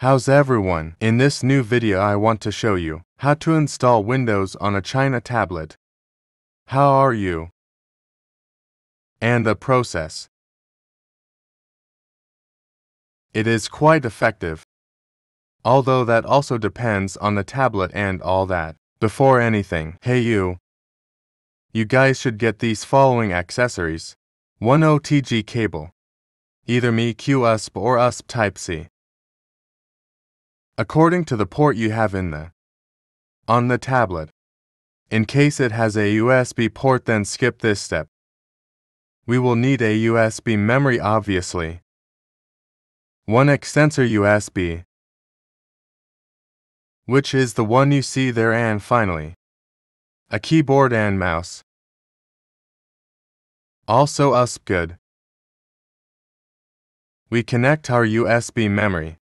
How's everyone? In this new video I want to show you how to install Windows on a China tablet. How are you? And the process. It is quite effective. Although that also depends on the tablet and all that. Before anything, hey you. You guys should get these following accessories. 1 OTG cable. Either me USB or USB Type-C. According to the port you have in the on the tablet. In case it has a USB port then skip this step. We will need a USB memory obviously. One extensor USB, which is the one you see there and finally, a keyboard and mouse. Also USB good. We connect our USB memory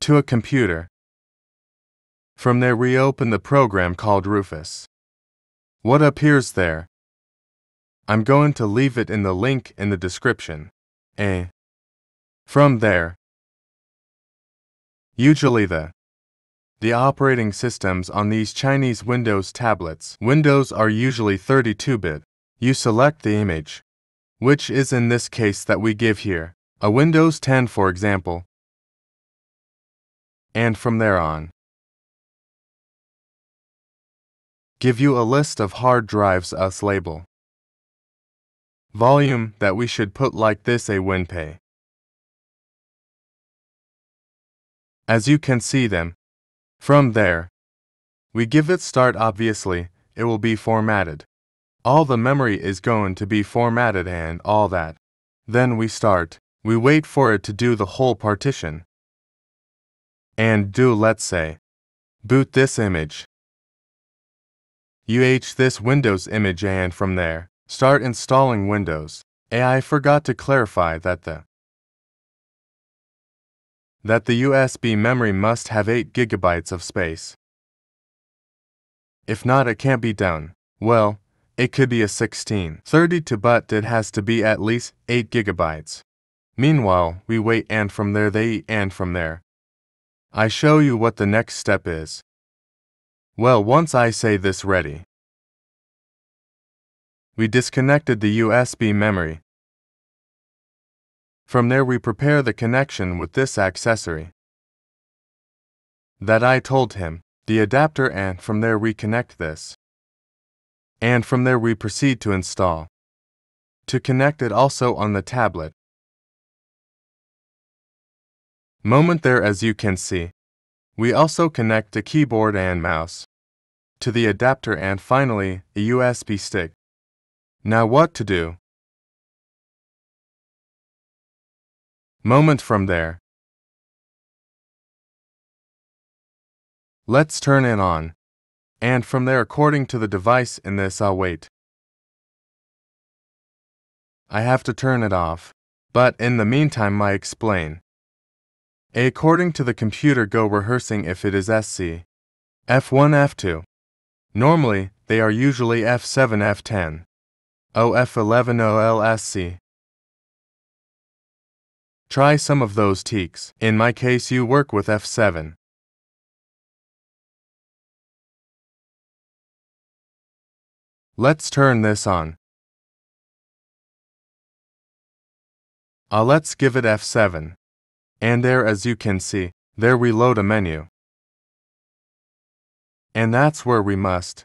to a computer. From there reopen the program called Rufus. What appears there? I'm going to leave it in the link in the description. A. From there, usually the the operating systems on these Chinese Windows tablets, Windows are usually 32-bit. You select the image, which is in this case that we give here, a Windows 10 for example, and from there on, give you a list of hard drives us label. Volume that we should put like this a WinPay. As you can see them, from there, we give it start obviously, it will be formatted. All the memory is going to be formatted and all that. Then we start, we wait for it to do the whole partition. And do let's say, boot this image. UH this Windows image and from there, start installing Windows. I forgot to clarify that the that the USB memory must have 8 gigabytes of space. If not, it can't be done. Well, it could be a 16, 32 but it has to be at least 8 gigabytes. Meanwhile, we wait and from there they and from there. I show you what the next step is. Well, once I say this ready, we disconnected the USB memory. From there we prepare the connection with this accessory. That I told him, the adapter and from there we connect this. And from there we proceed to install. To connect it also on the tablet. Moment there as you can see. We also connect a keyboard and mouse to the adapter and finally a USB stick. Now what to do? Moment from there. Let's turn it on. And from there according to the device in this I'll wait. I have to turn it off. But in the meantime I explain. According to the computer go rehearsing if it is SC. F1 F2. Normally, they are usually F7 F10. OF11 OLSC. Try some of those teaks. In my case, you work with F7. Let's turn this on. Uh, let's give it F7. And there as you can see, there we load a menu. And that's where we must.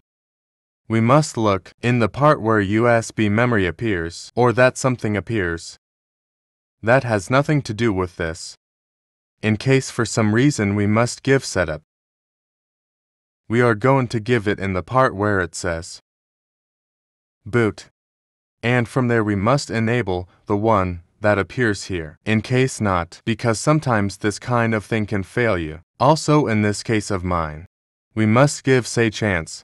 We must look in the part where USB memory appears, or that something appears. That has nothing to do with this. In case for some reason we must give setup. We are going to give it in the part where it says boot. And from there we must enable the one that appears here. In case not, because sometimes this kind of thing can fail you. Also in this case of mine. We must give say chance.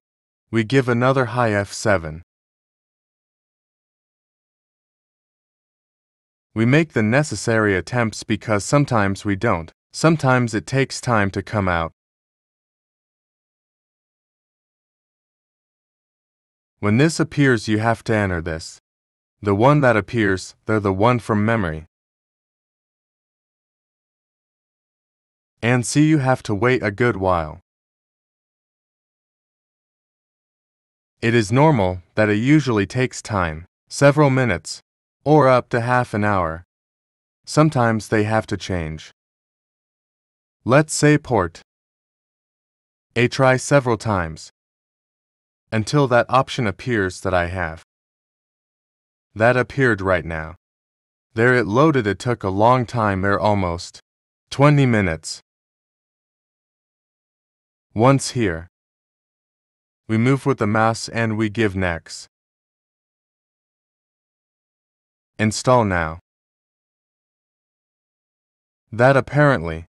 We give another high F7. We make the necessary attempts because sometimes we don't. Sometimes it takes time to come out. When this appears you have to enter this. The one that appears, they're the one from memory. And see you have to wait a good while. It is normal that it usually takes time, several minutes, or up to half an hour. Sometimes they have to change. Let's say port. A try several times until that option appears that I have. That appeared right now. There it loaded it took a long time there almost 20 minutes. Once here. We move with the mouse and we give next. Install now. That apparently.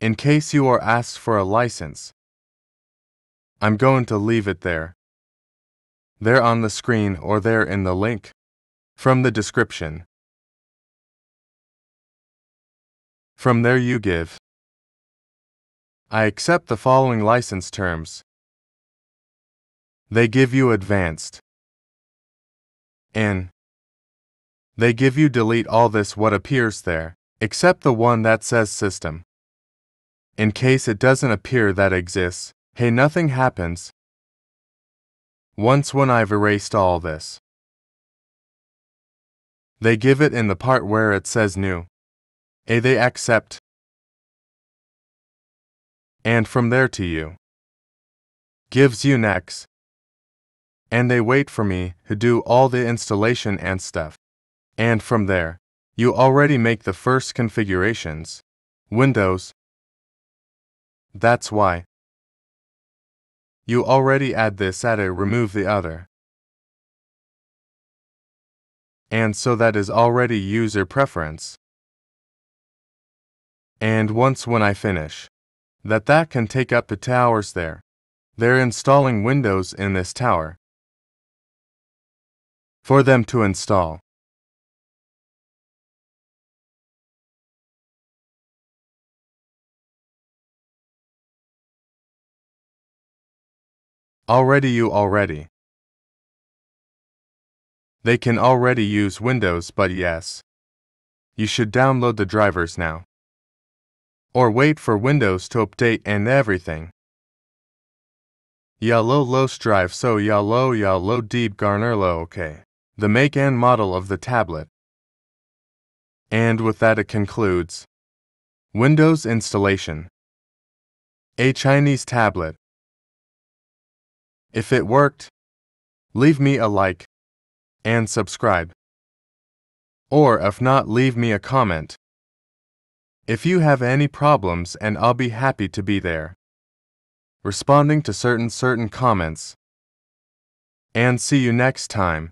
In case you are asked for a license, I'm going to leave it there. There on the screen or there in the link from the description. From there you give. I accept the following license terms. They give you advanced. In. They give you delete all this what appears there, except the one that says system. In case it doesn't appear that exists, hey nothing happens. Once when I've erased all this. They give it in the part where it says new. A they accept. And from there to you. Gives you next. And they wait for me to do all the installation and stuff. And from there, you already make the first configurations. Windows, that's why. You already add this at a remove the other. And so that is already user preference. And once when I finish, that that can take up the towers there. They're installing Windows in this tower. For them to install. Already you already. They can already use Windows but yes. You should download the drivers now. Or wait for Windows to update and everything. Yellow los drive so yellow yellow deep garnerlo okay. The make and model of the tablet. And with that it concludes. Windows installation. A Chinese tablet. If it worked, leave me a like and subscribe. Or if not, leave me a comment. If you have any problems and I'll be happy to be there. Responding to certain certain comments. And see you next time.